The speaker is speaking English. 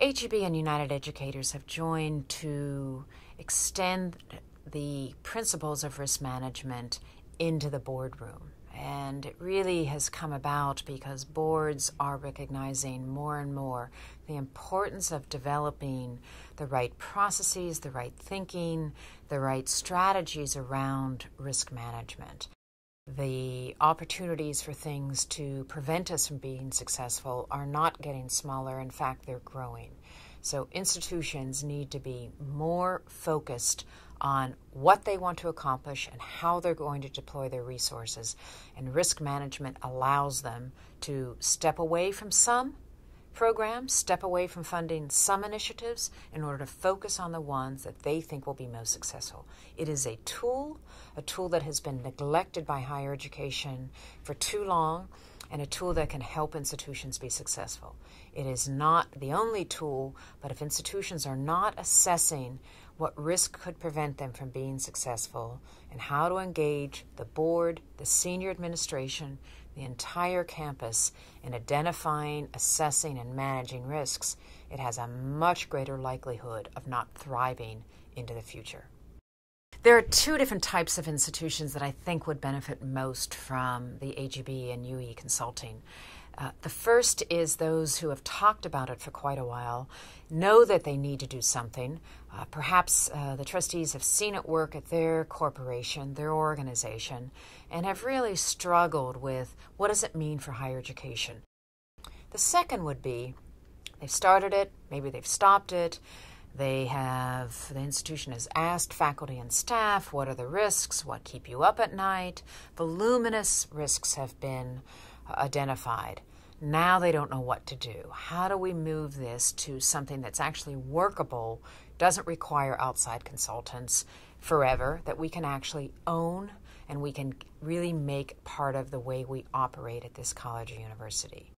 AGB and United Educators have joined to extend the principles of risk management into the boardroom. And it really has come about because boards are recognizing more and more the importance of developing the right processes, the right thinking, the right strategies around risk management. The opportunities for things to prevent us from being successful are not getting smaller. In fact, they're growing. So institutions need to be more focused on what they want to accomplish and how they're going to deploy their resources. And risk management allows them to step away from some programs, step away from funding some initiatives in order to focus on the ones that they think will be most successful. It is a tool, a tool that has been neglected by higher education for too long and a tool that can help institutions be successful. It is not the only tool, but if institutions are not assessing what risk could prevent them from being successful and how to engage the board, the senior administration, the entire campus in identifying, assessing, and managing risks, it has a much greater likelihood of not thriving into the future. There are two different types of institutions that I think would benefit most from the AGB and UE consulting. Uh, the first is those who have talked about it for quite a while, know that they need to do something. Uh, perhaps uh, the trustees have seen it work at their corporation, their organization, and have really struggled with what does it mean for higher education. The second would be they've started it, maybe they've stopped it, they have, the institution has asked faculty and staff, what are the risks? What keep you up at night? Voluminous risks have been identified. Now they don't know what to do. How do we move this to something that's actually workable, doesn't require outside consultants forever, that we can actually own and we can really make part of the way we operate at this college or university?